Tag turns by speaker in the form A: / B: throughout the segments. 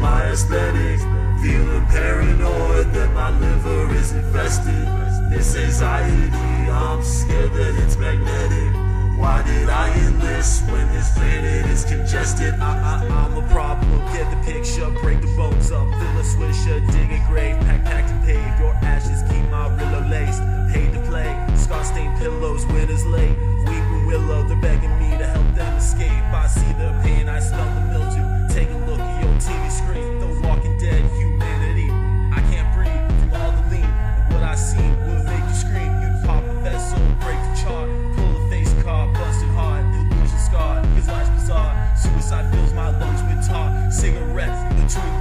A: my aesthetic. Feeling paranoid that my liver is infested. This anxiety, I'm scared that it's magnetic. Why did I enlist when this planet is congested?
B: I, I, I'm a problem, get the picture, break the bones up, fill a swisher, dig a grave, pack, pack and pave. Your ashes keep my real laced, paid to play, scar stained pillows, winners late. I see will make you scream. You pop a vessel, break the chart, pull a face card, busted heart, illusion scarred, cause life's bizarre. Suicide fills my lungs with tar, cigarettes between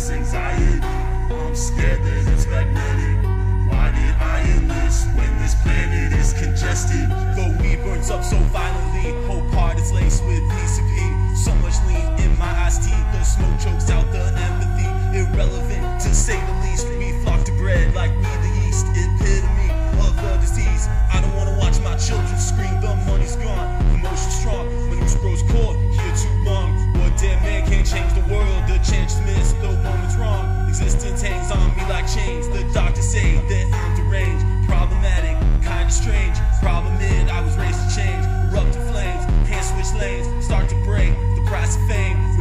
A: This anxiety, I'm scared that it's magnetic. Why did I enlist when this planet is congested?
B: The weed burns up so violently, whole part is laced with PCP. So much lean in my iced tea, the smoke chokes out the empathy. Irrelevant to say the least. Strange. Problem is, I was raised to change. Erupt in flames, can't switch lanes, start to break. The price of fame.